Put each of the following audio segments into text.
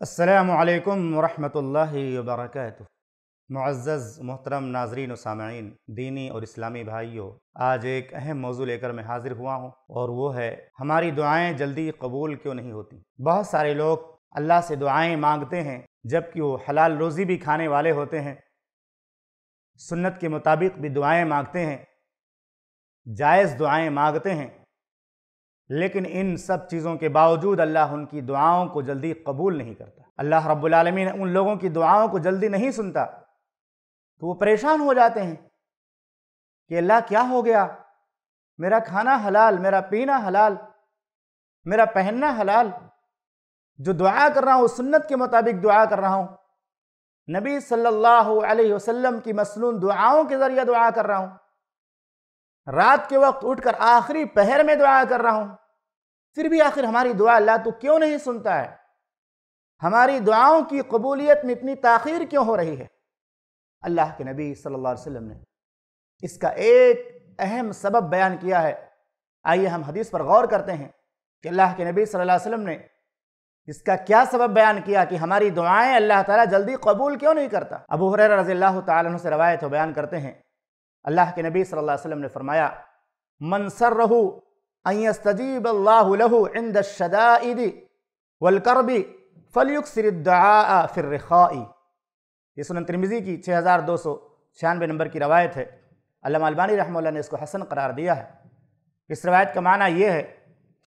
असलकम वरहमतुल्लाहि वबरकातुह मुअज़्ज़ज़ मोहतरम नाजरीन सामीन दीनी और इस्लामी भाइयों आज एक अहम मौजू लेकर मैं हाजिर हुआ हूँ और वो है हमारी दुआएँ जल्दी कबूल क्यों नहीं होती बहुत सारे लोग अल्लाह से दुआएँ मांगते हैं जबकि वो हलाल रोज़ी भी खाने वाले होते हैं सुन्नत के मुताबिक भी दुआएँ मांगते हैं जायज़ दुआएँ मांगते हैं लेकिन इन सब चीज़ों के बावजूद अल्लाह उनकी दुआओं को जल्दी कबूल नहीं करता। अल्लाह रब्बुल आलमीन उन लोगों की दुआओं को जल्दी नहीं सुनता तो वो परेशान हो जाते हैं कि अल्लाह क्या हो गया? मेरा खाना हलाल, मेरा पीना हलाल, मेरा पहनना हलाल, जो दुआ कर रहा हूँ, सुन्नत के मुताबिक दुआ कर रहा हूँ। नबी सल्लल्लाहु अलैहि वसल्लम की मसनून दुआओं के ज़रिए दुआ कर रहा हूँ। रात के वक्त उठकर आखिरी पहर में दुआ कर रहा हूँ। फिर भी आखिर हमारी दुआ अल्लाह तो क्यों नहीं सुनता है? हमारी दुआओं की कबूलियत में इतनी ताखीर क्यों हो रही है? अल्लाह के नबी सल्लल्लाहु अलैहि वसल्लम ने इसका एक अहम सबब बयान किया है। आइए हम हदीस पर गौर करते हैं कि अल्लाह के नबी सल्लल्लाहु अलैहि वसल्लम ने इसका क्या सबब बयान किया कि हमारी दुआएँ अल्लाह ताला जल्दी कबूल क्यों नहीं करता? अबू हुरैरा रज़ी अल्लाह तआला से रवायत बयान करते हैं। अल्लाह के नबी सल्लल्लाहु अलैहि वसल्लम ने फरमाया मनसर रहू अयस्तजीब अल्लाह इंद शदाइद वल करबी फलयुक्सिर फिर रिखाई ये सुनन तिरमिज़ी की छः हज़ार दो सौ छियानवे नंबर की रवायत है। अल्लाह अलबानी रहमल्ला ने इसको हसन करार दिया है। इस रवायत का माना यह है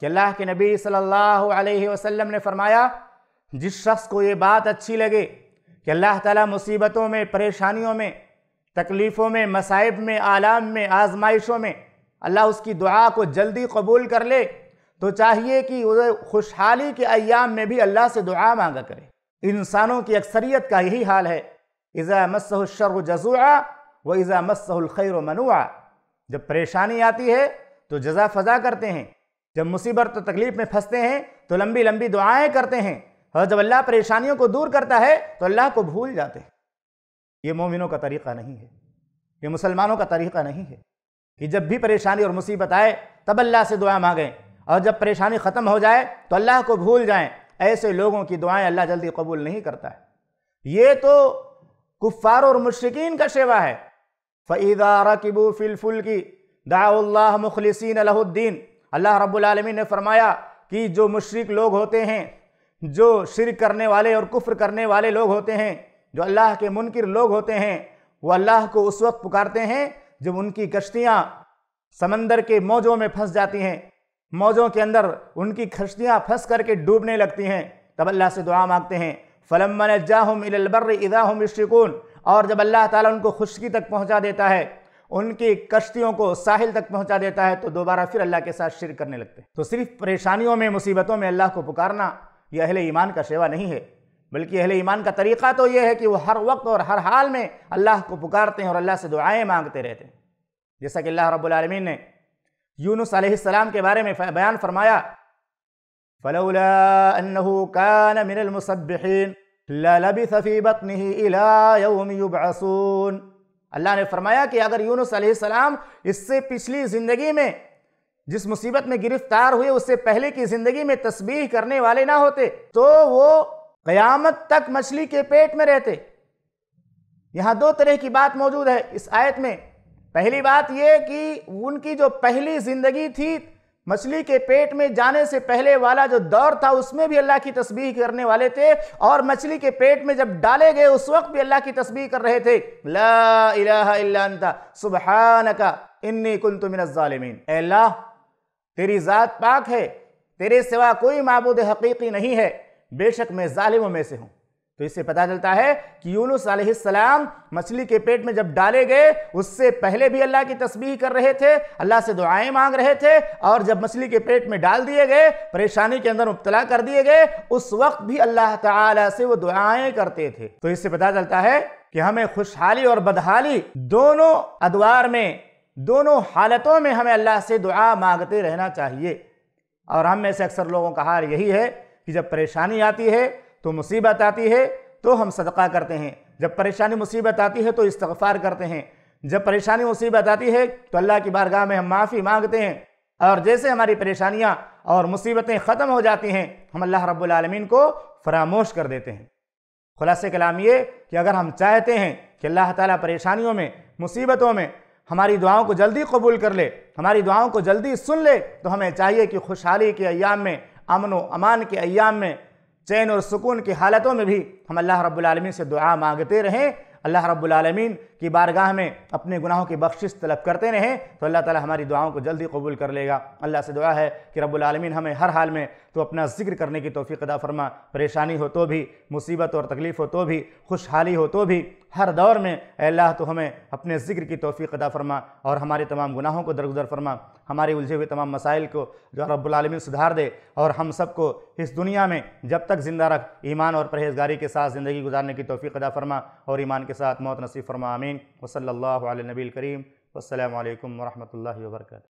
कि अल्लाह के नबी सल्लल्लाहु अलैहि वसल्लम ने फरमाया, जिस शख्स को ये बात अच्छी लगे कि अल्लाह ताला मुसीबतों में, परेशानियों में, तकलीफ़ों में, मसाइब में, आलाम में, आजमाइशों में अल्लाह उसकी दुआ को जल्दी कबूल कर ले तो चाहिए कि खुशहाली के अयाम में भी अल्लाह से दुआ मांगा करे। इंसानों की अक्सरियत का यही हाल है। इज़ा मस्सर जजुआ, व इज़ा मस्सहुल खैर मनुआ। जब परेशानी आती है तो जजा फजा करते हैं। जब मुसीबत तो तकलीफ़ में फंसते हैं तो लंबी लंबी दुआएँ करते हैं। और जब अल्लाह परेशानियों को दूर करता है तो अल्लाह को भूल जाते हैं। ये मोमिनों का तरीक़ा नहीं है। ये मुसलमानों का तरीक़ा नहीं है। कि जब भी परेशानी और मुसीबत आए, तब अल्लाह से दुआ मांगें। और जब परेशानी ख़त्म हो जाए तो अल्लाह को भूल जाएँ। ऐसे लोगों की दुआएँ अल्लाह जल्दी कबूल नहीं करता है। ये तो कुफ़ार और मुशरकिन का शेवा है। फ़ईदा रकबू फ़िलफुल की दाउल्लाह मुखलिसिन अलहुद्दीन अल्लाह रब्बुल ने फरमाया कि जो मुशरक लोग होते हैं, जो शिरक करने वाले और कुफ्र करने वाले लोग होते हैं, जो अल्लाह के मुनकर लोग होते हैं, वो अल्लाह को उस वक्त पुकारते हैं जब उनकी कश्तियाँ समंदर के मौजों में फंस जाती हैं, मौजों के अंदर उनकी कश्तियाँ फंस करके डूबने लगती हैं, तब अल्लाह से दुआ मांगते हैं फ़लम जाहम इलबर इदा हम इश्तिकून और जब अल्लाह ताला उनको खुशकी तक पहुँचा देता है, उनकी कश्तियों को साहिल तक पहुँचा देता है तो दोबारा फिर अल्लाह के साथ शिर करने लगते हैं। तो सिर्फ़ परेशानियों में, मुसीबतों में अल्लाह को पुकारना यह अहले ईमान का सेवा नहीं है। बल्कि अहले ईमान का तरीक़ा तो यह है कि वो हर वक्त और हर हाल में अल्लाह को पुकारते हैं और अल्लाह से दुआएँ मांगते रहते हैं। जैसा कि अल्लाह रब्बुल ने यूनुस सलाम के बारे में बयान फरमाया अल्लाह ने फरमाया कि अगर यूनुस सलाम इससे पिछली ज़िंदगी में, जिस मुसीबत में गिरफ़्तार हुए, उससे पहले की ज़िंदगी में तस्बीह करने वाले ना होते तो वो क़यामत तक मछली के पेट में रहते। यहाँ दो तरह की बात मौजूद है इस आयत में। पहली बात यह कि उनकी जो पहली ज़िंदगी थी, मछली के पेट में जाने से पहले वाला जो दौर था, उसमें भी अल्लाह की तस्बीह करने वाले थे और मछली के पेट में जब डाले गए, उस वक्त भी अल्लाह की तस्बीह कर रहे थे। ला इलाहा इल्ला अंता इन्नी कुंतु मिनज़्ज़ालिमीन अल्लाह, तेरी ज़ात पाक है, तेरे सिवा कोई माबूद हकीकी नहीं है। बेशक मैं जालिमों में से हूँ। तो इससे पता चलता है कि यूनुस सलाम मछली के पेट में जब डाले गए, उससे पहले भी अल्लाह की तस्बीह कर रहे थे, अल्लाह से दुआएँ मांग रहे थे, और जब मछली के पेट में डाल दिए गए, परेशानी के अंदर मुबतला कर दिए गए, उस वक्त भी अल्लाह ताला से वो दुआएँ करते थे। तो इससे पता चलता है कि हमें खुशहाली और बदहाली दोनों अदवार में, दोनों हालतों में हमें अल्लाह से दुआ मांगते रहना चाहिए। और हम में से अक्सर लोगों का हाल यही है कि जब परेशानी आती है तो मुसीबत आती है तो हम सदका करते हैं। जब परेशानी मुसीबत आती है तो इस्तफ़ार करते हैं। जब परेशानी मुसीबत आती है तो अल्लाह की बारगाह में हम माफ़ी मांगते हैं। और जैसे हमारी परेशानियाँ और मुसीबतें ख़त्म हो जाती हैं, हम अल्लाह रब्बुल आलमीन को फरामोश कर देते हैं। खुलासे कलाम ये कि अगर हम चाहते हैं कि अल्लाह ताला परेशानियों में, मुसीबतों में हमारी दुआओं को जल्दी कबूल कर ले, हमारी दुआओं को जल्दी सुन ले तो हमें चाहिए कि खुशहाली के अयाम में अमन व अमान के अयाम में, चैन और सुकून की हालतों में भी हम अल्लाह रब्बुल से दुआ मांगते रहें। अल्लाह रब्बुल की बारगाह में अपने गुनाहों की बख्शिश तलब करते रहें तो अल्लाह ताला हमारी दुआओं को जल्दी कबूल कर लेगा। अल्लाह से दुआ है कि रब्बुल हमें हर हाल में तो अपना ज़िक्र करने की तोफ़ी अदा फरमा। परेशानी हो तो भी, मुसीबत और तकलीफ़ हो तो भी, खुशहाली हो तो भी हर दौर में अल्लाह तो हमें अपने ज़िक्र की तोफ़ी अदा फरमा और हमारे तमाम गुनाहों को दरगुजर फरमा, हमारे उलझे हुए तमाम मसाइल को जो रब्बुल सुधार दे और हम सबको इस दुनिया में जब तक ज़िंदा रख, ईमान और परहेजगारी के साथ ज़िंदगी गुजारने की तोफ़ी अदा फरमा और ईमान के साथ मौत नसीब फरमा, आमीन। वसल्ला नबी करीम। वालकम वरहमल वर्का